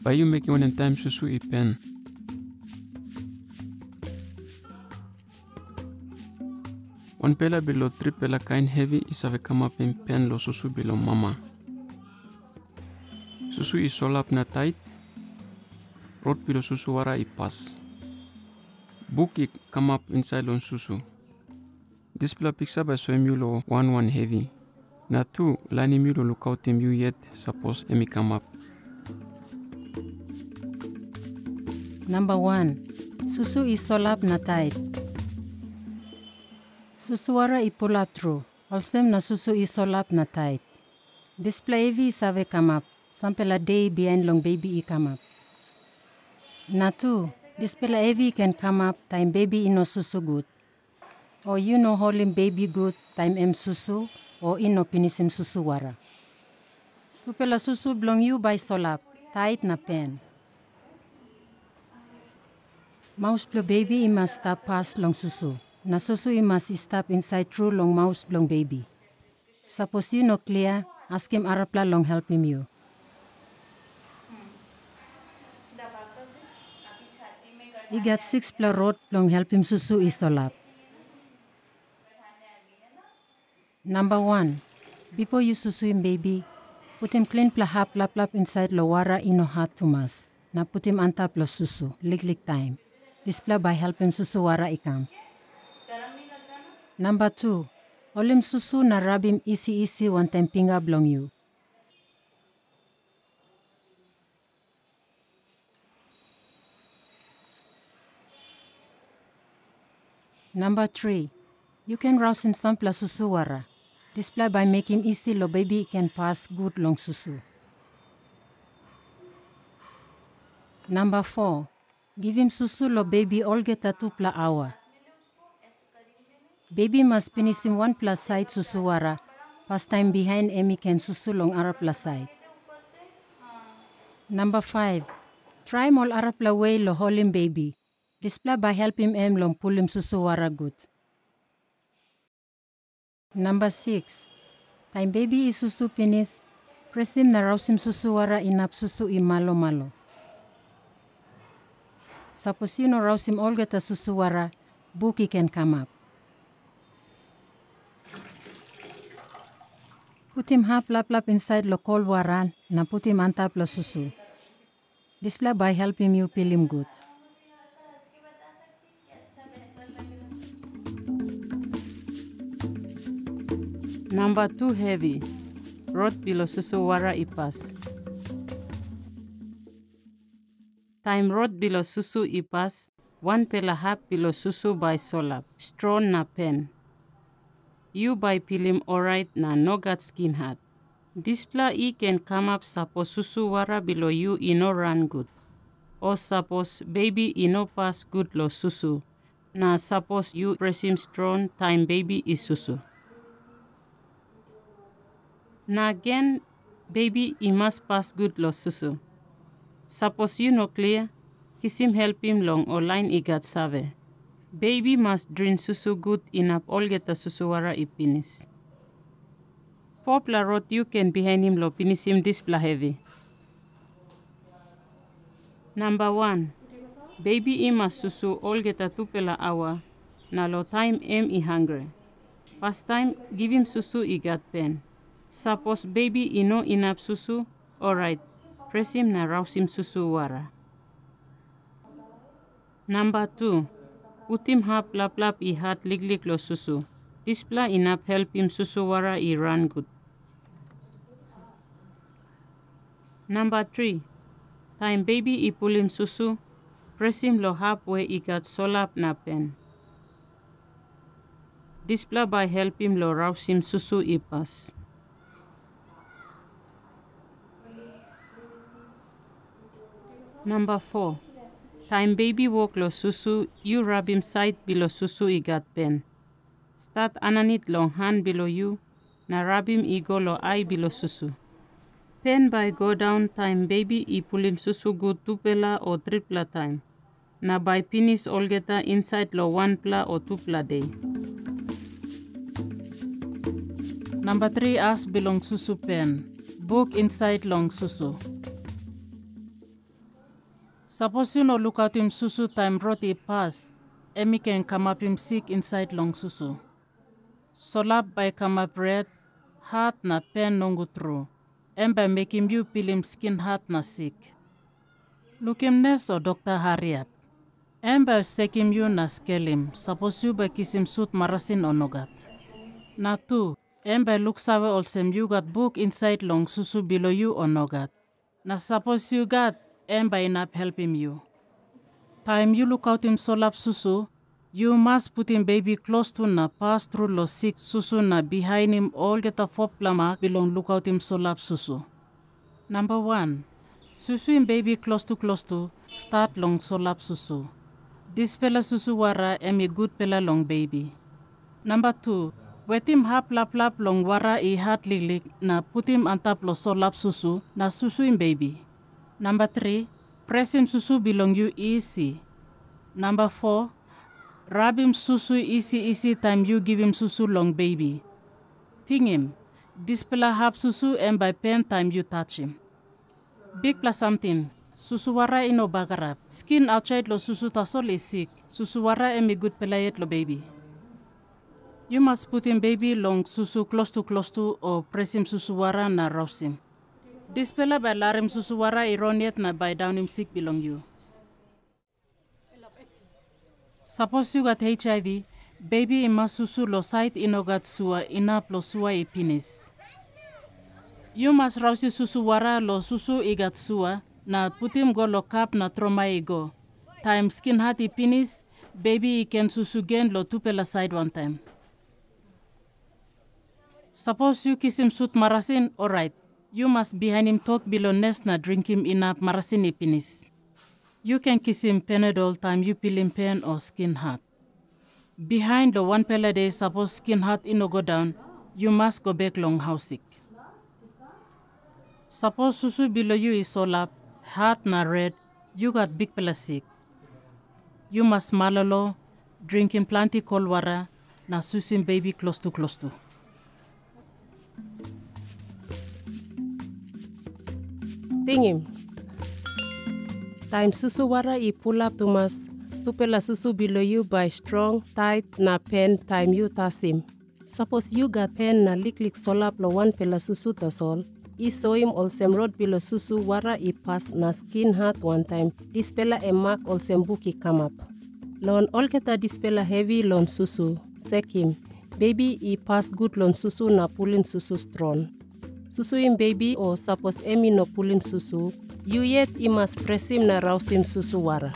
by you making one time susu i pen. One pela below three pela kind heavy is have come up in pen lo susu below mama. Susu is solap na tight. Rod below susu wara i pass. Book i come up inside on susu. This pela picture by swim you lo one one heavy. Na two lani mu lo look out him you yet suppose emi come up. Number one, susu is solap na tight. Susuwara i pull up through. Also na susu i solap na tight. Display vi save up. Sampela day behind long baby i up. Na two, display heavy can come up time baby ino susu good. Or you know holding baby good time em susu or ino pinisim susu wara. Tupela susu belong you by solap, tight na pen. Mouse blow baby i must stop long susu. Na susu i must stop inside through long mouse blong baby. Suppose you no clear, ask him arapla long help him you. He got six pla road long help him susu i solap. Number one, before you susu him baby, put him clean pla hap lap lap inside lowara ino hot tumas. Na put him antap lo susu, lik lik time. Displa by helping susu wara ikam. Number two, olim susu na rabim isi isi one time pinga blong you. Number three, you can rouse him some plus susu wara. Display by making easy lo baby can pass good long susu. Number four, give him susu lo baby all get a two pla hour. Baby must finish him one plus side susu wara. Past time behind Emi can susu long ara side. Number five, try mol ara pla way lo hold him baby. Display by help him em long pull him susu wara good. Number six, time baby is susu finish, press him na rouse him susu wara inap susu i malo malo. Suppose you know rouse him all get a susu wara, Buki can come up. Put him half lap lap inside lo cold waran, na put him on top lo susu. Display by help him you feel him good. Number two heavy. Rod below susu wara ipas. Time rod below susu ipas. One pela half below susu by solap. Strong na pen. You by pilim alright na no got skin hat. Displa i can come up suppose susu wara below you ino run good. Or suppose baby ino pass good lo susu. Na suppose you press him strong time baby is susu. Na again, baby, he must pass good lo susu. Suppose you no clear, kiss him help him long or line got save. Baby must drink susu good enough all get a susu wara i pinis. Four pla rot you can behind him lo pinis him this pla heavy. Number one, baby must susu all get a two pela hour, na lo time em i hungry. Past time give him susu i got pen. Suppose baby ino enough susu, alright, press him na rouse him susu wara. Number two, put him hap lap lap i hat lig lig lo susu. This pla enough help him susu wara i run good. Number three, time baby i pull him susu, press him lo hap where i got solap na pen. This pla by help him lo rouse him susu i Number four, time baby walk lo susu, you rub him side below susu i got pen. Start ananit long hand below you, na rub him ego lo eye below susu. Pen by go down time baby i pull him susu good two pela or three pla time. Na by penis all geta inside lo one pla or two day. Number three as belong susu pen. Book inside long susu. Suppose you no look out him susu time rot i pass, emi can come up him sick inside long susu. Solap by come up red, heart na pen nongu true, and by him you peel him skin heart na sick. Look him nest or doctor hurry up. And by sek him you na scale him, suppose you by kiss him suit marasin or nogat. Na tu, and by look sawe olsem you got book inside long susu below you or nogat. Na suppose you got and by enough help him you. Time you look out him solap susu, you must put him baby close to na pass through lo sick susu na behind him all get a fop lama belong look out him solap susu. Number one, susu him baby close to close to start long solap susu. This pela susu wara am a good pela long baby. Number two, wet him hap lap lap long wara i hat lilik na put him on top lo solap susu na susu him baby. Number three, press belong you easy. Number four, rub him susu easy easy time you give him susu long baby. Ting him, this pela hap susu and by pen time you touch him. Big plus something, susuwara ino bagarap. Skin outside lo susu tasol is sick. Susuwara emi good pelayet lo baby. You must put him baby long susu close to close to or press him susuwara na rouse him. This pela by larim susuwara ironiet na by down him sick belong you. Suppose you got HIV, baby ima susu lo site inogat sua inap lo sua i penis. You must rouse susu wara lo susu igat sua na put him go lo kap na trauma igo. Time skin hat i penis, baby can susu gen lo tupela side one time. Suppose you kiss him suit marasin, alright. You must behind him talk below nest na drink him enough marasin i penis. You can kiss him Panadol time you peel him pen or skin hot. Behind the one pella day suppose skin hot ino go down, you must go back long house sick. Suppose susu below you is all up, heart na red, you got big pella sick. You must malolo, drinking plenty cold water, na susin baby close to close to. Ting him. Time susu wara i pull up tumas. Tupela susu below you by strong, tight na pen time you tas him. Suppose you got pen na lik lik solap lo one pela susu tasol. I saw him olsem rod below susu wara i pass na skin hat one time. This pela e mark olsem buki come up. Lon olketa this pela heavy lon susu. Sek him. Baby i pass good lon susu na pulling susu strong. Susu him baby or suppose emi no pulling susu. You yet i must press him na rouse him susu wara.